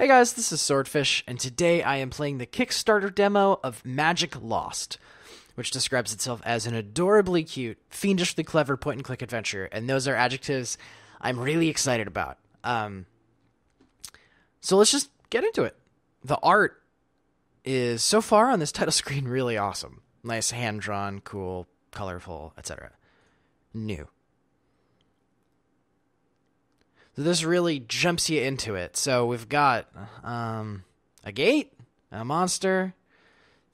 Hey guys, this is Swordfish, and today I am playing the Kickstarter demo of Magic Lost, which describes itself as an adorably cute, fiendishly clever point and click adventure, and those are adjectives I'm really excited about. Um, so let's just get into it. The art is so far on this title screen really awesome. Nice hand drawn, cool, colorful, etc. New. So this really jumps you into it. So we've got um, a gate, a monster.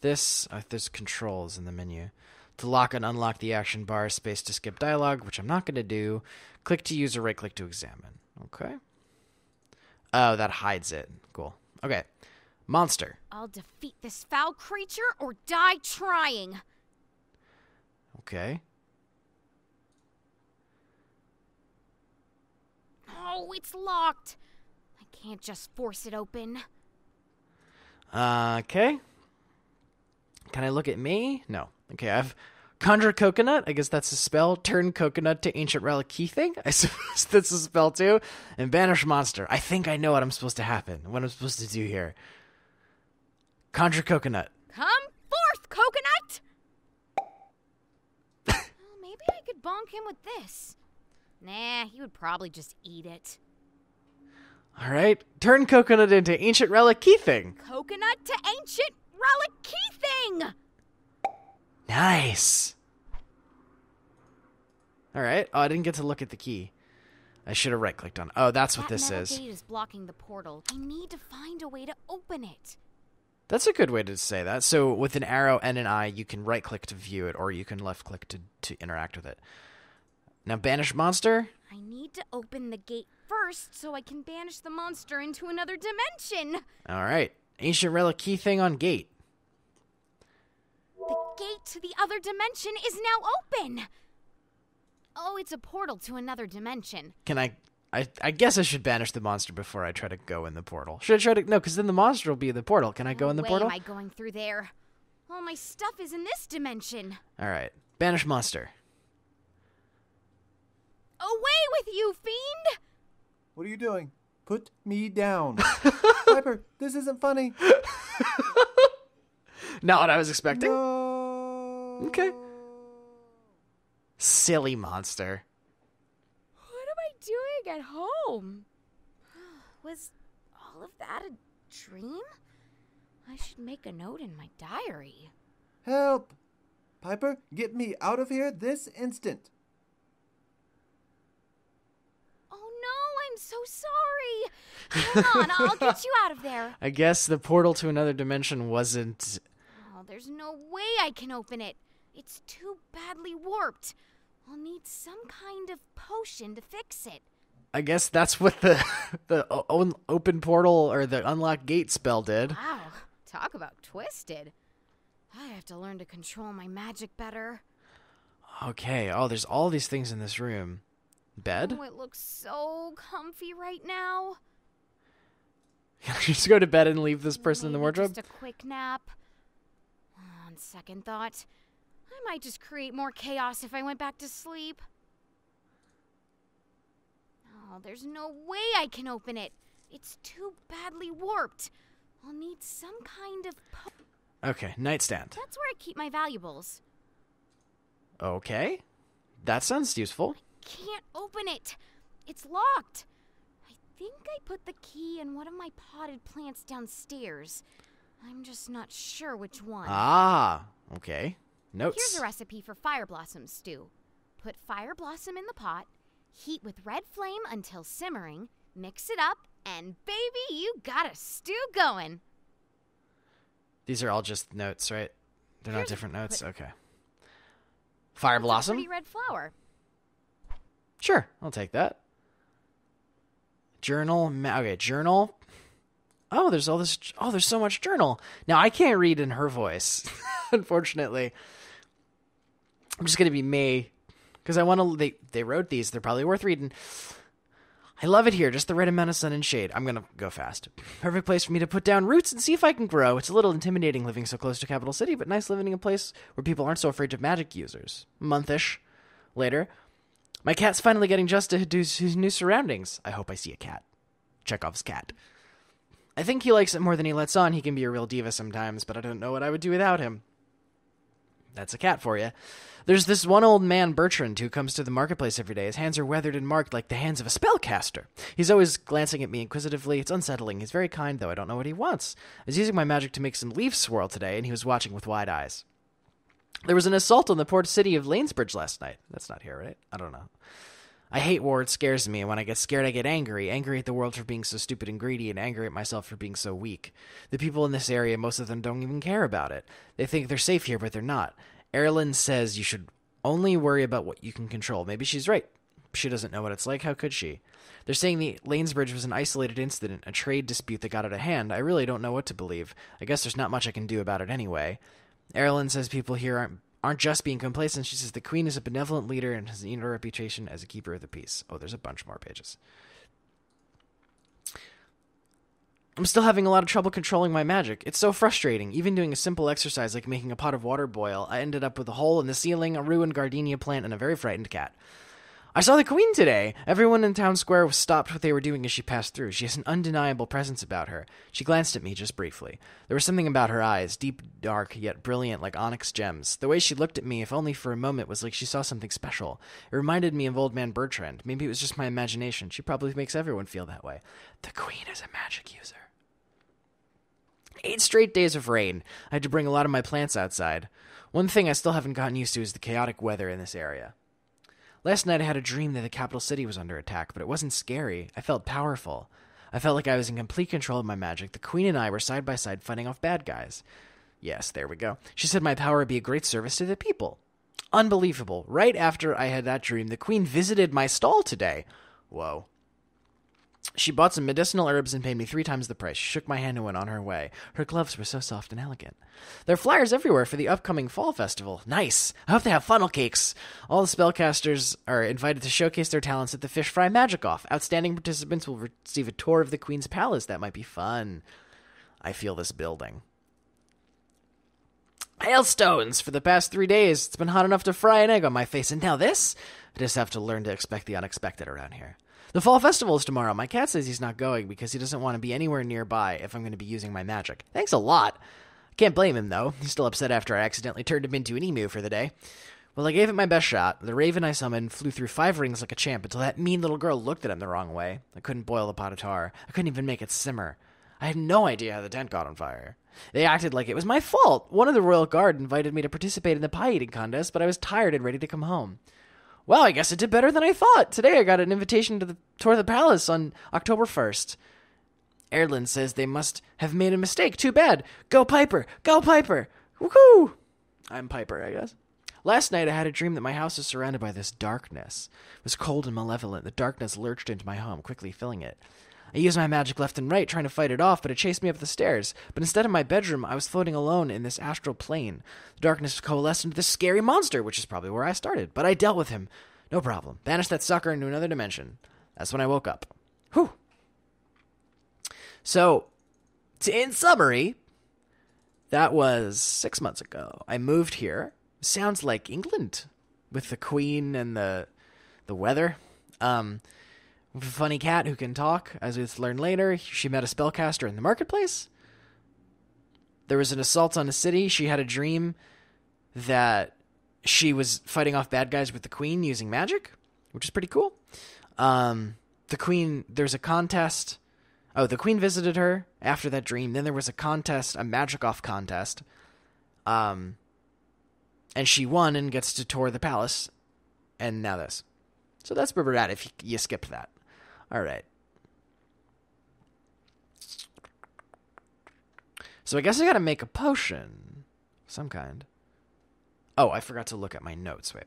This uh, there's controls in the menu to lock and unlock the action bar. Space to skip dialogue, which I'm not going to do. Click to use or right click to examine. Okay. Oh, that hides it. Cool. Okay. Monster. I'll defeat this foul creature or die trying. Okay. Oh, it's locked. I can't just force it open. Uh, okay. Can I look at me? No. Okay, I've conjure coconut. I guess that's a spell. Turn coconut to ancient relic key thing. I suppose that's a spell too. And banish monster. I think I know what I'm supposed to happen. What I'm supposed to do here. Conjure coconut. Come forth, coconut! well, maybe I could bonk him with this. Nah, he would probably just eat it. All right. Turn coconut into ancient relic key thing. Coconut to ancient relic key thing! Nice. All right. Oh, I didn't get to look at the key. I should have right clicked on. Oh, that's what that this is. gate is blocking the portal. I need to find a way to open it. That's a good way to say that. So with an arrow and an eye, you can right click to view it, or you can left click to, to interact with it. Now banish monster. I need to open the gate first so I can banish the monster into another dimension. All right. Ancient relic key thing on gate. The gate to the other dimension is now open. Oh, it's a portal to another dimension. Can I? I I guess I should banish the monster before I try to go in the portal. Should I try to? No, because then the monster will be in the portal. Can I go no in the way portal? am I going through there? All my stuff is in this dimension. All right. Banish monster. Away with you, fiend! What are you doing? Put me down. Piper, this isn't funny. Not what I was expecting. No. Okay. Silly monster. What am I doing at home? Was all of that a dream? I should make a note in my diary. Help! Piper, get me out of here this instant. Oh no, I'm so sorry. Hang on, I'll get you out of there. I guess the portal to another dimension wasn't. Oh, there's no way I can open it. It's too badly warped. I'll need some kind of potion to fix it. I guess that's what the the open portal or the unlock gate spell did. Wow, talk about twisted. I have to learn to control my magic better. Okay. Oh, there's all these things in this room. Bed. Oh, it looks so comfy right now. just go to bed and leave this person in the wardrobe. Just a quick nap. On second thought, I might just create more chaos if I went back to sleep. Oh, there's no way I can open it. It's too badly warped. I'll need some kind of. Po- Okay, nightstand. That's where I keep my valuables. Okay, that sounds useful. Can't open it. It's locked. I think I put the key in one of my potted plants downstairs. I'm just not sure which one. Ah, okay. Notes. Here's a recipe for fire blossom stew. Put fire blossom in the pot, heat with red flame until simmering, mix it up, and baby, you got a stew going. These are all just notes, right? They're not Here's a- different notes. Okay. Fire blossom. pretty red flower. Sure, I'll take that. Journal. Okay, journal. Oh, there's all this. Oh, there's so much journal. Now I can't read in her voice, unfortunately. I'm just gonna be me, because I want to. They they wrote these. They're probably worth reading. I love it here, just the right amount of sun and shade. I'm gonna go fast. Perfect place for me to put down roots and see if I can grow. It's a little intimidating living so close to capital city, but nice living in a place where people aren't so afraid of magic users. Monthish later, my cat's finally getting just to his new surroundings. I hope I see a cat. Chekhov's cat. I think he likes it more than he lets on. He can be a real diva sometimes, but I don't know what I would do without him. That's a cat for you. There's this one old man, Bertrand, who comes to the marketplace every day. His hands are weathered and marked like the hands of a spellcaster. He's always glancing at me inquisitively. It's unsettling. He's very kind, though. I don't know what he wants. I was using my magic to make some leaves swirl today, and he was watching with wide eyes. There was an assault on the port city of Lanesbridge last night. That's not here, right? I don't know. I hate war. It scares me. And when I get scared, I get angry. Angry at the world for being so stupid and greedy, and angry at myself for being so weak. The people in this area, most of them don't even care about it. They think they're safe here, but they're not. Erilyn says you should only worry about what you can control. Maybe she's right. She doesn't know what it's like. How could she? They're saying the Lanesbridge was an isolated incident, a trade dispute that got out of hand. I really don't know what to believe. I guess there's not much I can do about it anyway. Erilyn says people here aren't aren't just being complacent. She says the queen is a benevolent leader and has earned a reputation as a keeper of the peace. Oh, there's a bunch more pages. I'm still having a lot of trouble controlling my magic. It's so frustrating. Even doing a simple exercise like making a pot of water boil, I ended up with a hole in the ceiling, a ruined gardenia plant, and a very frightened cat. I saw the Queen today. Everyone in town square stopped what they were doing as she passed through. She has an undeniable presence about her. She glanced at me just briefly. There was something about her eyes, deep, dark, yet brilliant like onyx gems. The way she looked at me, if only for a moment, was like she saw something special. It reminded me of old man Bertrand. Maybe it was just my imagination. She probably makes everyone feel that way. The Queen is a magic user. Eight straight days of rain. I had to bring a lot of my plants outside. One thing I still haven't gotten used to is the chaotic weather in this area. Last night I had a dream that the capital city was under attack, but it wasn't scary. I felt powerful. I felt like I was in complete control of my magic. The queen and I were side by side fighting off bad guys. Yes, there we go. She said my power would be a great service to the people. Unbelievable. Right after I had that dream, the queen visited my stall today. Whoa. She bought some medicinal herbs and paid me three times the price. She shook my hand and went on her way. Her gloves were so soft and elegant. There are flyers everywhere for the upcoming fall festival. Nice. I hope they have funnel cakes. All the spellcasters are invited to showcase their talents at the Fish Fry Magic Off. Outstanding participants will receive a tour of the Queen's Palace. That might be fun. I feel this building. Hailstones! For the past three days, it's been hot enough to fry an egg on my face, and now this? I just have to learn to expect the unexpected around here. The fall festival is tomorrow. My cat says he's not going because he doesn't want to be anywhere nearby if I'm going to be using my magic. Thanks a lot. Can't blame him, though. He's still upset after I accidentally turned him into an emu for the day. Well, I gave it my best shot. The raven I summoned flew through five rings like a champ until that mean little girl looked at him the wrong way. I couldn't boil the pot of tar. I couldn't even make it simmer. I had no idea how the tent got on fire. They acted like it was my fault. One of the royal guard invited me to participate in the pie eating contest, but I was tired and ready to come home. Well, I guess it did better than I thought. Today I got an invitation to the tour of the palace on October 1st. Erilyn says they must have made a mistake. Too bad. Go Piper! Go Piper! Woohoo! I'm Piper, I guess. Last night I had a dream that my house is surrounded by this darkness. It was cold and malevolent. The darkness lurched into my home, quickly filling it. I used my magic left and right, trying to fight it off, but it chased me up the stairs. But instead of my bedroom, I was floating alone in this astral plane. The darkness coalesced into this scary monster, which is probably where I started. But I dealt with him. No problem. Banished that sucker into another dimension. That's when I woke up. Whew. So, in summary, that was six months ago. I moved here. Sounds like England with the Queen and the the weather. Um, funny cat who can talk, as we learn later. She met a spellcaster in the marketplace. There was an assault on a city. She had a dream that she was fighting off bad guys with the queen using magic, which is pretty cool. Um, the queen, there's a contest. Oh, the queen visited her after that dream. Then there was a contest, a magic off contest. Um, and she won and gets to tour the palace. And now this. So that's where we're at if you, you skipped that. All right. So I guess I gotta make a potion. Some kind. Oh, I forgot to look at my notes. Wait.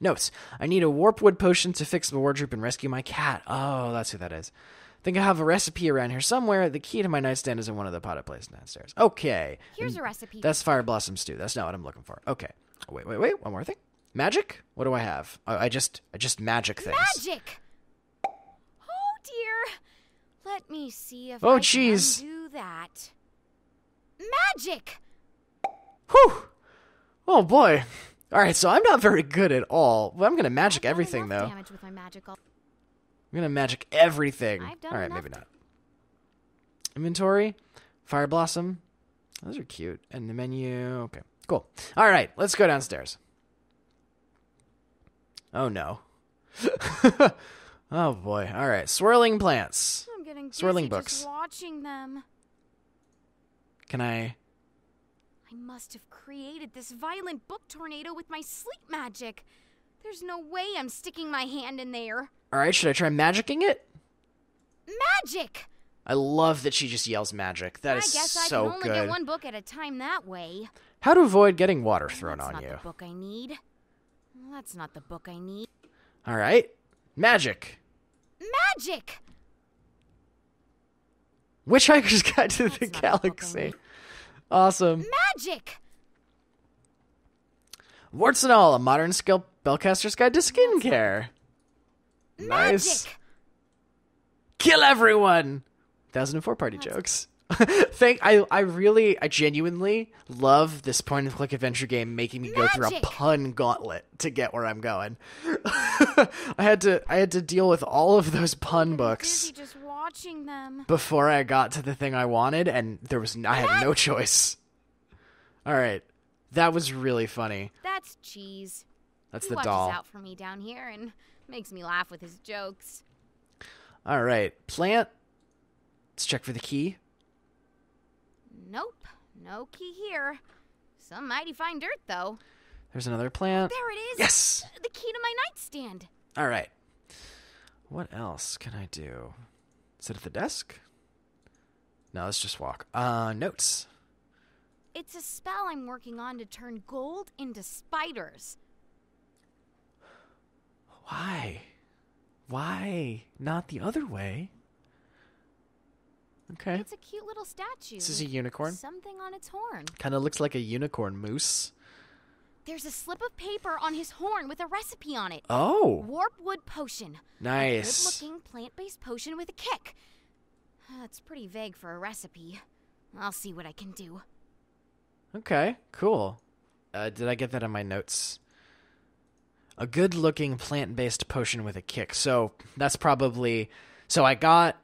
Notes. I need a warp wood potion to fix the wardrobe and rescue my cat. Oh, that's who that is. Think I have a recipe around here somewhere. The key to my nightstand is in one of the potted plants downstairs. Okay. Here's a mm, recipe. That's fire blossom stew. That's not what I'm looking for. Okay. Wait, wait, wait. One more thing. Magic? What do I have? Oh, I just, I just magic things. Magic! Let me see if Oh, I jeez. can do that. Magic! Whew. Oh boy. All right, so I'm not very good at all. Well, I'm gonna magic everything though. Damage with my magical. I'm gonna magic everything. All right, maybe not. inventory. Fire blossom. Those are cute. And the menu. Okay, cool. All right, let's go downstairs. Oh no. oh boy. All right, swirling plants. I'm Swirling books. watching them. Can I? I must have created this violent book tornado with my sleep magic. There's no way I'm sticking my hand in there. All right, should I try magicking it? Magic! I love that she just yells magic. That I is guess I can only good. get one book at a time that way. How to avoid getting water thrown That's on not you. the book I need. That's not the book I need. All right, magic. Magic! Hitchhiker's Guide to the That's the Galaxy. Awesome. Magic! Warts and all, a modern skill spellcaster's guide to skincare. Nice. Magic! Kill everyone. 2004 party jokes. Thank I I really I genuinely love this point and click adventure game making me go through a pun gauntlet to get where I'm going. I had to I had to deal with all of those pun books just watching them. before I got to the thing I wanted and there was I had no choice. All right. That was really funny. That's cheese. That's he the watches doll. out for me down here and makes me laugh with his jokes. All right. Plant. Let's check for the key. Nope, no key here. Some mighty fine dirt, though. There's another plant. There it is. Yes. The key to my nightstand. All right. What else can I do? Sit at the desk? No, let's just walk. Uh, notes. It's a spell I'm working on to turn gold into spiders. Why? Why not the other way? Okay. It's a cute little statue. This is a unicorn. Something on its horn. Kind of looks like a unicorn moose. There's a slip of paper on his horn with a recipe on it. Oh, Warpwood potion. nice. Good looking plant based potion with a kick. That's pretty vague for a recipe. I'll see what I can do. Okay, cool. Uh, did I get that in my notes? A good looking plant based potion with a kick. So that's probably. So I got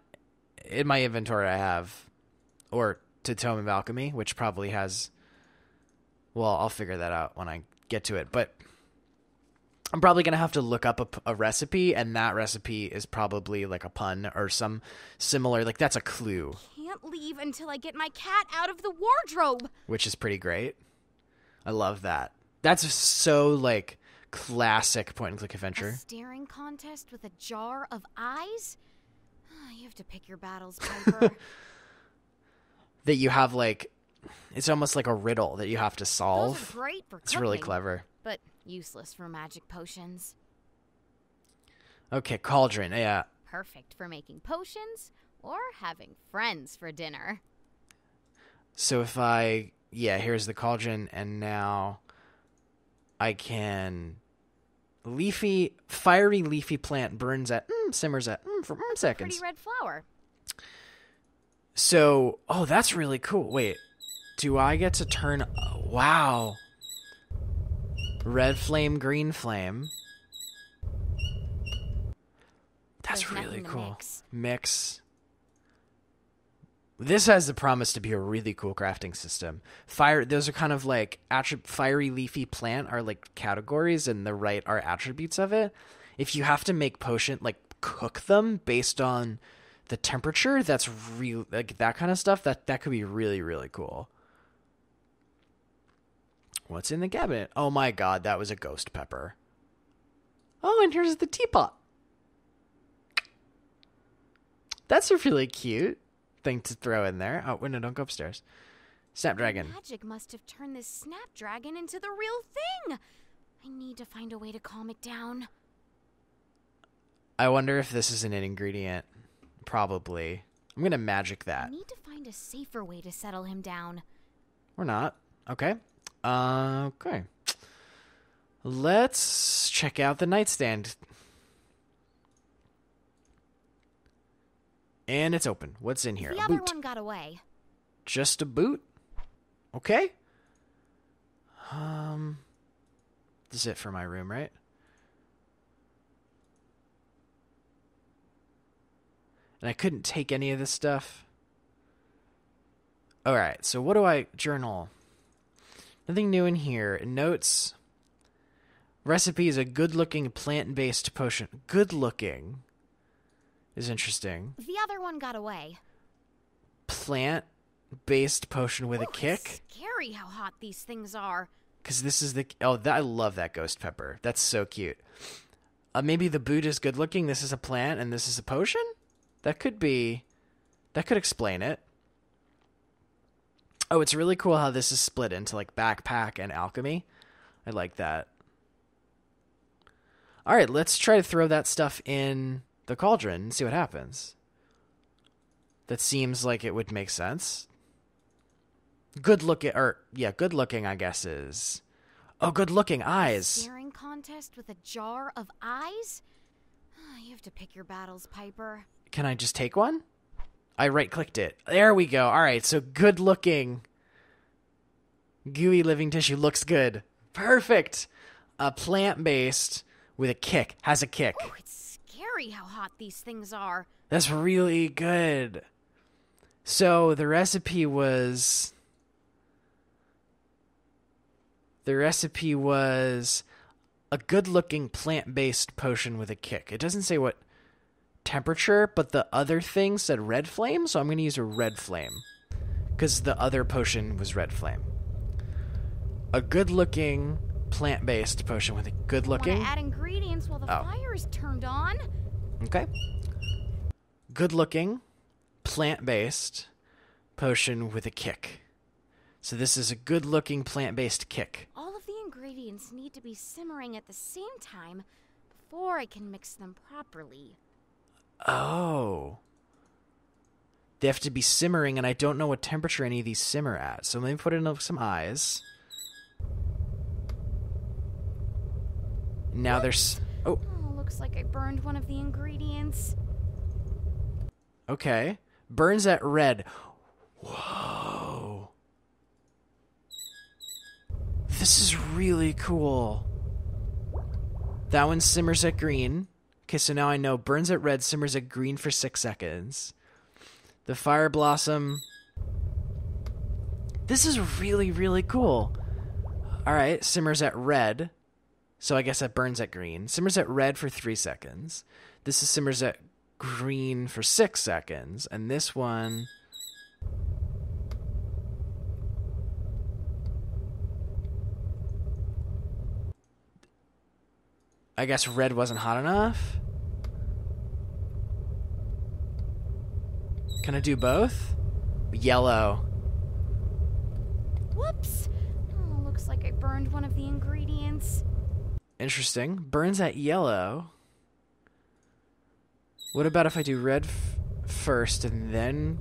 in my inventory, I have. Or to Tome of Alchemy, which probably has. Well, I'll figure that out when I get to it. But I'm probably going to have to look up a recipe, and that recipe is probably like a pun or some similar. Like, that's a clue, Can't leave until I get my cat out of the wardrobe. which is pretty great. I love that. That's so like classic point and click A adventure. staring contest with a jar of eyes? You have to pick your battles, Piper. That you have like it's almost like a riddle that you have to Those solve. are great for It's really cooking, clever. but useless for magic potions. Okay, cauldron. Yeah. Perfect for making potions or having friends for dinner. So if I yeah, here's the cauldron and now I can leafy fiery leafy plant burns at mm, simmers at mm, for mm, seconds. Pretty red flower. So, oh, that's really cool. Wait, do I get to turn? oh, wow. Red flame, green flame. That's There's really cool. mix. Mix. This has the promise to be a really cool crafting system. Fire. Those are kind of like attrib- fiery leafy plant are like categories, and the right are attributes of it. If you have to make potion, like cook them based on the temperature, that's real. Like that kind of stuff. That that could be really really cool. What's in the cabinet? Oh my god, that was a ghost pepper. Oh, and here's the teapot. That's a really cute thing to throw in there. Oh, wait, no, don't go upstairs. Snapdragon. Magic must have turned this snapdragon into the real thing. I need to find a way to calm it down. I wonder if this is an ingredient. Probably. I'm gonna magic that. I need to find a safer way to settle him down. Or not. Okay. Uh, okay. Let's check out the nightstand. And it's open. What's in here? the a other boot. one got away. Just a boot? Okay. Um This is it for my room, right? And I couldn't take any of this stuff. All right. So what do I journal? Nothing new in here. Notes. Recipe is a good-looking plant-based potion. Good-looking is interesting. The other one got away. Plant-based potion with a Ooh, it's kick. Scary how hot these things are. Because this is the oh, that, I love that ghost pepper. That's so cute. Uh, maybe the boot is good looking. This is a plant, and this is a potion. That could be. That could explain it. Oh, it's really cool how this is split into like backpack and alchemy. I like that. All right, let's try to throw that stuff in the cauldron and see what happens. That seems like it would make sense. Good looking, or yeah, good looking. I guess is. Oh, good looking eyes. Staring contest with a jar of eyes? You have to pick your battles, Piper. Can I just take one? I right clicked it. There we go. All right, so good looking. Gooey living tissue looks good. Perfect. A plant based with a kick. Has a kick. Oh, it's scary how hot these things are. That's really good. So the recipe was. The recipe was a good looking plant based potion with a kick. It doesn't say what temperature, but the other thing said red flame, so I'm going to use a red flame. Because the other potion was red flame. A good looking plant based potion with a good looking. Add ingredients while the Oh. fire is turned on? Okay. Good looking, plant based potion with a kick. So this is a good looking plant based kick. All of the ingredients need to be simmering at the same time before I can mix them properly. Oh. They have to be simmering, and I don't know what temperature any of these simmer at. So let me put in some eyes. Now there's. Oh, Oh, looks like I burned one of the ingredients. okay. Burns at red. Whoa. This is really cool. That one simmers at green. Okay, so now I know burns at red, simmers at green for six seconds. The fire blossom. This is really, really cool. All right, simmers at red. So I guess that burns at green. Simmers at red for three seconds. This is simmers at green for six seconds. And this one. I guess red wasn't hot enough. Can I do both? Yellow. Whoops! Oh, looks like I burned one of the ingredients. Interesting. Burns at yellow. What about if I do red f- first and then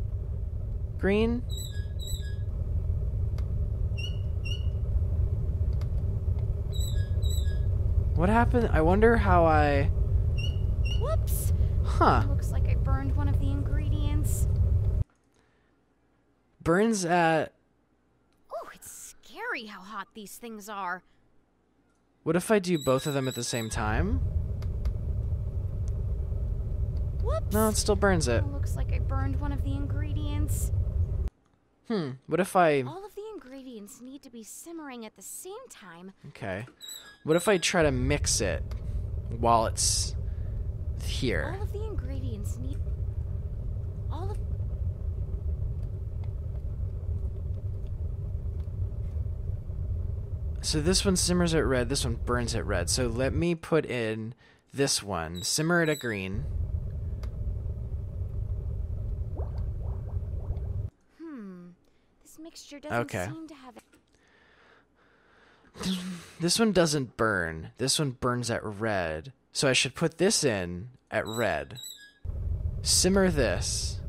green? What happened? I wonder how I. Whoops! Huh. Looks like I burned one of the ingredients. Burns at. Oh, it's scary how hot these things are. What if I do both of them at the same time? Whoops! No, it still burns it. Oh, looks like I burned one of the ingredients. Hmm. What if I. All ingredients need to be simmering at the same time. Okay. What if I try to mix it while it's here? All of the ingredients need. All of. So this one simmers at red, this one burns at red. So let me put in this one, simmer it at green. Hmm. This mixture doesn't Okay. seem to have. This one doesn't burn. This one burns at red. So I should put this in at red. Simmer this.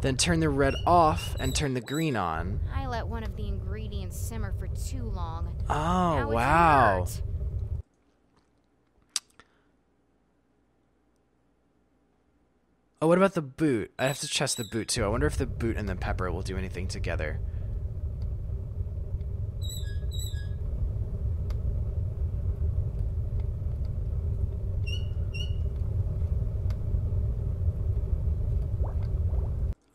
Then turn the red off and turn the green on. I let one of the ingredients simmer for too long. Oh, Now wow. Oh, what about the boot? I have to test the boot too. I wonder if the boot and the pepper will do anything together.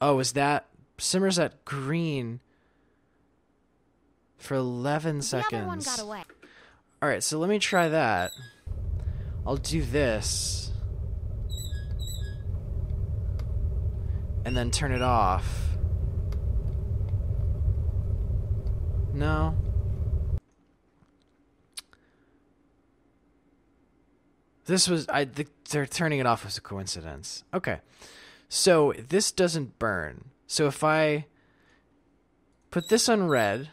Oh, is that simmers at green for 11 The seconds. other one got away. All right, so let me try that. I'll do this. And then turn it off. No. This was I the, they're turning it off was a coincidence. Okay. So this doesn't burn. So if I put this on red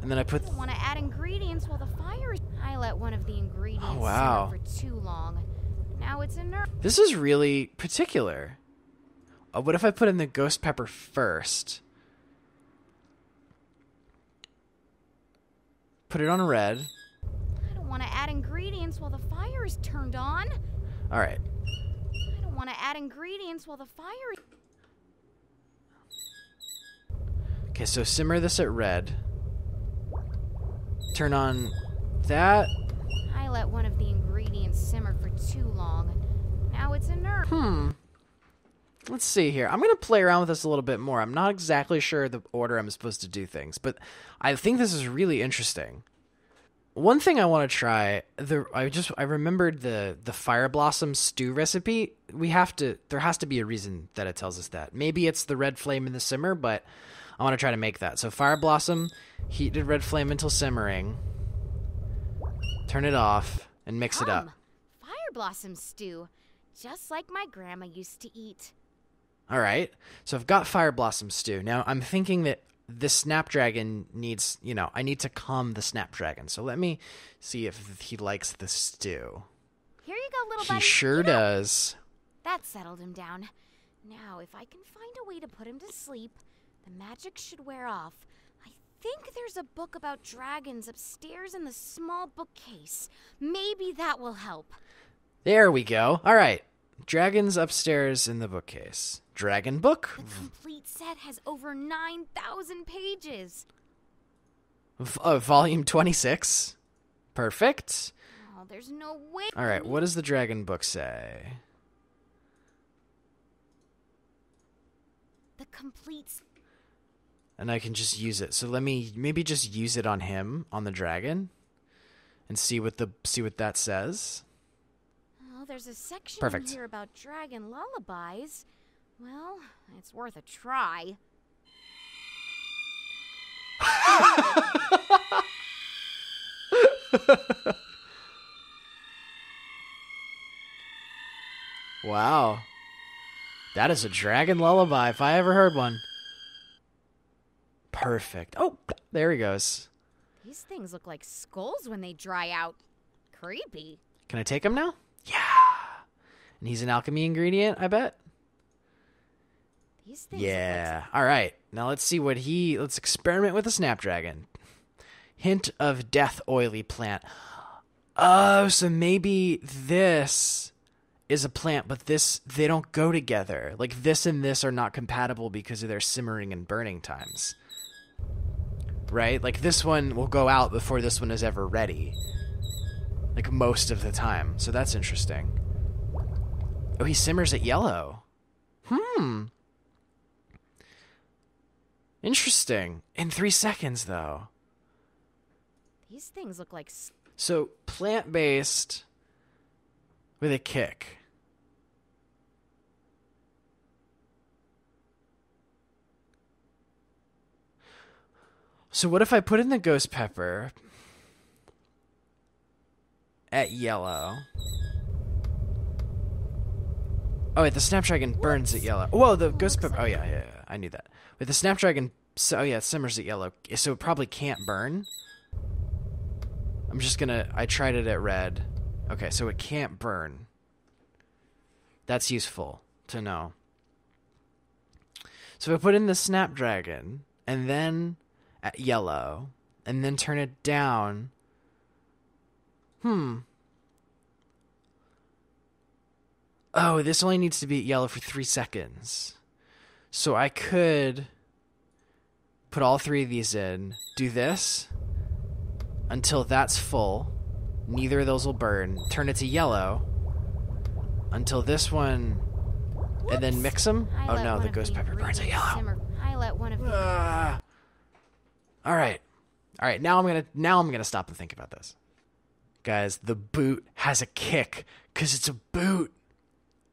and then I put I want to add ingredients while the fire is. I let one of the ingredients Oh, wow. for too long. Now it's inert. This is really particular. Uh, what if I put in the ghost pepper first? Put it on red. I don't want to add ingredients while the fire is turned on. All right. I don't want to add ingredients while the fire is. Okay, so simmer this at red. Turn on that. I let one of the ingredients simmer for too long. Now it's inert. Hmm. Let's see here. I'm going to play around with this a little bit more. I'm not exactly sure the order I'm supposed to do things, but I think this is really interesting. One thing I want to try, the I just I remembered the the fire blossom stew recipe. We have to there has to be a reason that it tells us that. Maybe it's the red flame in the simmer, but I want to try to make that. So fire blossom, heated red flame until simmering. Turn it off and mix it up. Blossom stew, just like my grandma used to eat. All right. So I've got fire blossom stew. Now I'm thinking that this snapdragon needs, you know, I need to calm the snapdragon. So let me see if he likes the stew. Here you go, little He buddy. sure You know- does. That settled him down. Now, if I can find a way to put him to sleep, the magic should wear off. I think there's a book about dragons upstairs in the small bookcase. Maybe that will help. There we go. All right. Dragons upstairs in the bookcase. Dragon book? The complete set has over 9,000 pages. V- uh, volume 26. Perfect. Oh, there's no way. All right. What does the dragon book say? The complete. And I can just use it. So let me maybe just use it on him, on the dragon, and see what the see what that says. Oh, there's a section Perfect. here about dragon lullabies. Well, it's worth a try. Wow. That is a dragon lullaby if I ever heard one. Perfect. Oh, there he goes. These things look like skulls when they dry out. Creepy. Can I take him now? And he's an alchemy ingredient, I bet. These things Yeah. All right. Now let's see what he. Let's experiment with a snapdragon. Hint of death oily plant. Oh, so maybe this is a plant, but this they don't go together. Like this and this are not compatible because of their simmering and burning times. Right? Like this one will go out before this one is ever ready. Like most of the time. So that's interesting. Oh, he simmers at yellow. Hmm. Interesting. In three seconds, though. These things look like So plant based with a kick. So what if I put in the ghost pepper at yellow? Oh wait, the snapdragon burns at yellow. Whoa, the ghost pepper. Oh yeah, yeah, yeah, I knew that. With the snapdragon, so oh yeah, it simmers at yellow, so it probably can't burn. I'm just gonna. I tried it at red. Okay, so it can't burn. That's useful to know. So if I put in the snapdragon and then at yellow and then turn it down. Hmm. Oh, this only needs to be yellow for three seconds. So I could put all three of these in, do this until that's full. Neither of those will burn. Turn it to yellow until this one and then mix them. I Oh no, the ghost pepper burns a yellow. simmer. I let one of Ah. all right, all right. Now I'm gonna now I'm gonna stop and think about this, guys. The boot has a kick because it's a boot.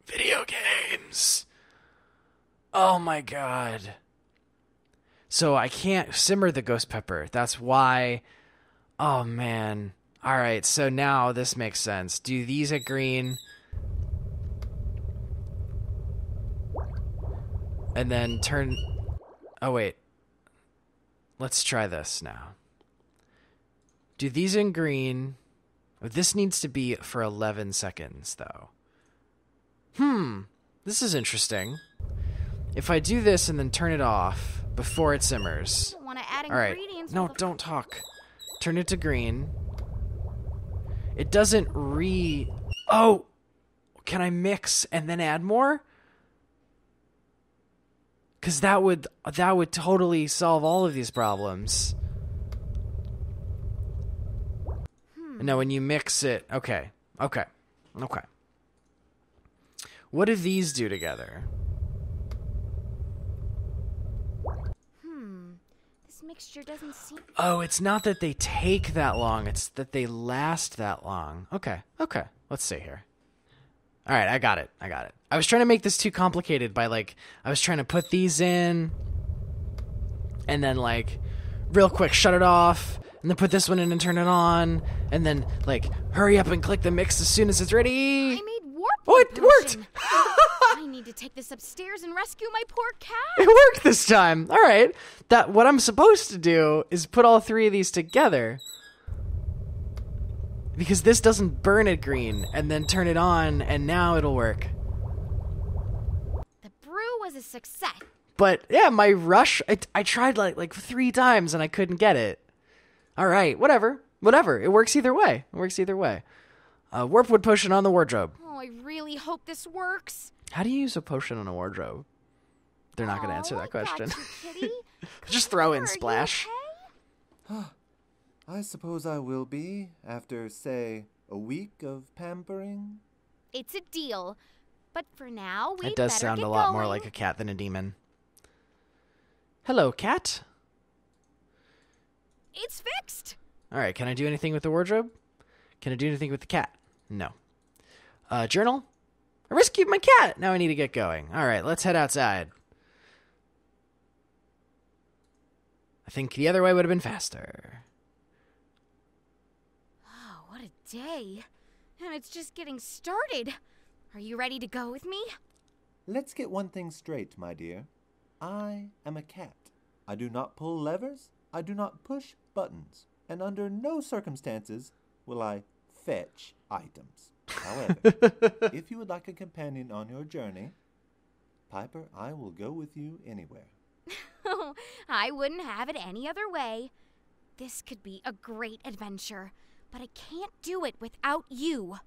Video games. Oh my god. So I can't simmer the ghost pepper. That's why. Oh man. All right. So now this makes sense. Do these at green. And then turn. Oh wait. Let's try this now. Do these in green. This needs to be for 11 seconds though. Hmm. This is interesting. If I do this and then turn it off before it simmers. don't want to add All right. No, don't talk. Turn it to green. It doesn't re. Oh! Can I mix and then add more? Cuz that would that would totally solve all of these problems. No, when you mix it. Okay. Okay. Okay. What do these do together? Hmm. This mixture doesn't seem. Oh, it's not that they take that long, it's that they last that long. Okay, okay. Let's see here. All right, I got it. I got it. I was trying to make this too complicated by like, I was trying to put these in and then like, real quick, shut it off, and then put this one in and turn it on, and then like, hurry up and click the mix as soon as it's ready. I warp. It worked! I need to take this upstairs and rescue my poor cat. It worked this time. All right. That what I'm supposed to do is put all three of these together. Because this doesn't burn it green and then turn it on and now it'll work. The brew was a success. But yeah, my rush I, I tried like like 3 times and I couldn't get it. All right, whatever. Whatever. It works either way. It works either way. Uh, Warpwood potion on the wardrobe. Oh, I really hope this works. How do you use a potion on a wardrobe? They're not going to answer that oh, question. you. Just throw Are in splash. okay? I suppose I will be after, say, a week of pampering. It's a deal. But for now, we It does sound get a lot more like a cat than a demon. Hello, cat. It's fixed. All right, can I do anything with the wardrobe? Can I do anything with the cat? No. Uh, journal? I rescued my cat. Now I need to get going. All right, let's head outside. I think the other way would have been faster. Oh, what a day. And it's just getting started. Are you ready to go with me? Let's get one thing straight, my dear. I am a cat. I do not pull levers, I do not push buttons, and under no circumstances will I fetch items. However, if you would like a companion on your journey, Piper, I will go with you anywhere. Oh, I wouldn't have it any other way. This could be a great adventure, but I can't do it without you.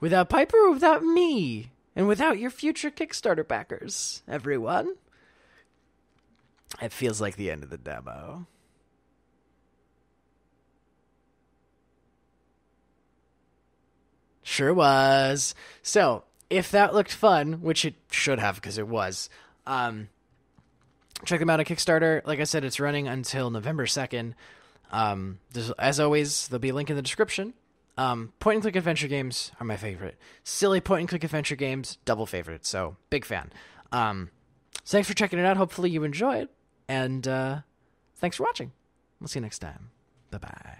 Without Piper or without me? And without your future Kickstarter backers, everyone. It feels like the end of the demo. Sure was. So, if that looked fun, which it should have because it was, um, check them out on Kickstarter. Like I said, it's running until November 2nd. Um, as always, there'll be a link in the description. Um, point and click adventure games are my favorite. Silly point and click adventure games, double favorite. So, big fan. Um, so thanks for checking it out. Hopefully, you enjoyed. And uh, thanks for watching. We'll see you next time. Bye bye.